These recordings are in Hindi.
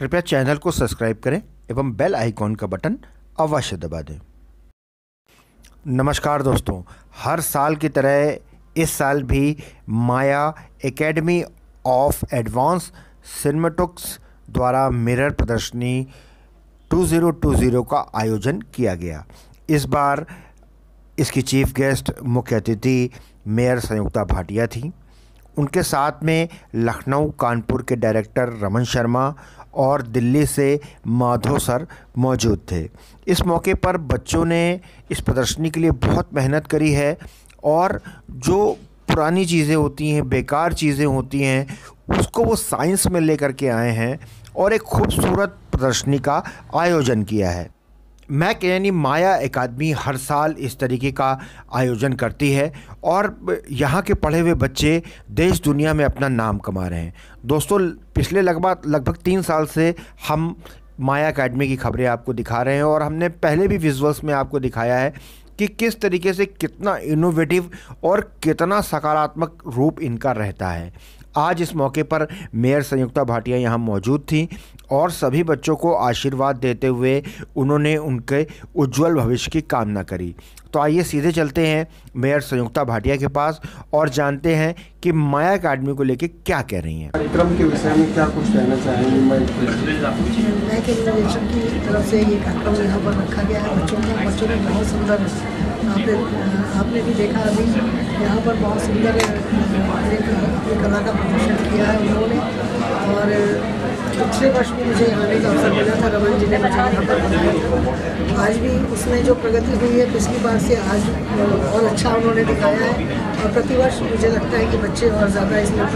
कृपया चैनल को सब्सक्राइब करें एवं बेल आइकॉन का बटन अवश्य दबा दें। नमस्कार दोस्तों, हर साल की तरह इस साल भी Maya academy of advance cinematics द्वारा मिरर प्रदर्शनी 2020 का आयोजन किया गया। इस बार इसकी चीफ गेस्ट मुख्य अतिथि मेयर संयुक्ता भाटिया थी। उनके साथ में लखनऊ, कानपुर के डायरेक्टर रमन शर्मा और दिल्ली से माधो सर मौजूद थे। इस मौके पर बच्चों ने इस प्रदर्शनी के लिए बहुत मेहनत करी है और जो पुरानी चीज़ें होती हैं, बेकार चीज़ें होती हैं, उसको वो साइंस में लेकर के आए हैं और एक खूबसूरत प्रदर्शनी का आयोजन किया है। मैक यानी माया अकादमी हर साल इस तरीके का आयोजन करती है और यहाँ के पढ़े हुए बच्चे देश दुनिया में अपना नाम कमा रहे हैं। दोस्तों, पिछले लगभग लगभग तीन साल से हम माया अकादमी की खबरें आपको दिखा रहे हैं और हमने पहले भी विजुअल्स में आपको दिखाया है कि किस तरीके से कितना इनोवेटिव और कितना सकारात्मक रूप इनका रहता है। आज इस मौके पर मेयर संयुक्ता भाटिया यहाँ मौजूद थी और सभी बच्चों को आशीर्वाद देते हुए उन्होंने उनके उज्जवल भविष्य की कामना करी। तो आइए सीधे चलते हैं मेयर संयुक्ता भाटिया के पास और जानते हैं कि माया अकाडमी को लेकर क्या कह रही हैं। कार्यक्रम के विषय में क्या कुछ कहना चाहेंगे? मैं के तरफ़ से ये कार्यक्रम यहाँ पर रखा गया है। बच्चों का बच्चों ने बहुत सुंदर आपने आपने भी देखा अभी, यहाँ पर बहुत सुंदर, एक कला का प्रदर्शन किया है उन्होंने। और पिछले वर्ष भी मुझे आने का अवसर मिला था, रमन जी ने मुझे यहाँ पर आज भी उसमें जो प्रगति हुई है पिछली बार से आज और अच्छा उन्होंने दिखाया है। और प्रतिवर्ष मुझे लगता है कि बच्चे और ज़्यादा इसमें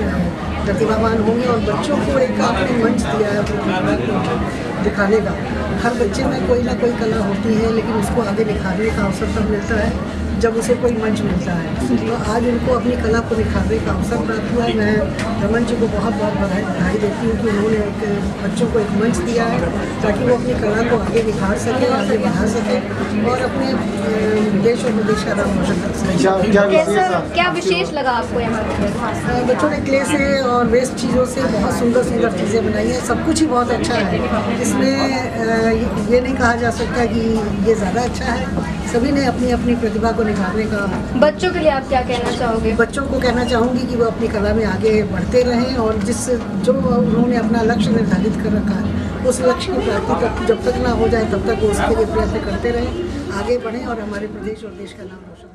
प्रतिभावान होंगे और बच्चों को एक आपने मंच दिया है अपनी दिखाने का। हर बच्चे में कोई ना कोई कला होती है, लेकिन उसको आगे दिखाने का अवसर तब मिलता है, जब उसे कोई मंच मिलता है। तो आज उनको अपनी कला को दिखाने का अवसर प्राप्त हुआ है। मैं रमन जी को बहुत बहुत बधाई बधाई देती हूँ कि उन्होंने एक बच्चों को एक मंच दिया है, ताकि वो अपनी कला को आगे दिखा सके, आगे बढ़ा सके और अपने देश और प्रदेश का नाम रोशन कर सके क्या विशेष लगा आपको यहाँ बच्चों ने क्ले से और वेस्ट चीज़ों से बहुत सुंदर सुंदर चीज़ें बनाई हैं। सब कुछ ही बहुत अच्छा है। इसमें ये नहीं कहा जा सकता कि ये ज़्यादा अच्छा है। सभी ने अपनी अपनी प्रतिभा को निखारने का बच्चों के लिए आप क्या कहना चाहोगे? बच्चों को कहना चाहूँगी कि वो अपनी कला में आगे बढ़ते रहें और जिस जो उन्होंने अपना लक्ष्य निर्धारित कर रखा है उस लक्ष्य की प्राप्ति तक जब तक ना हो जाए तब तक वो उसके लिए प्रयत्न करते रहें। आगे बढ़ें और हमारे प्रदेश और देश का नाम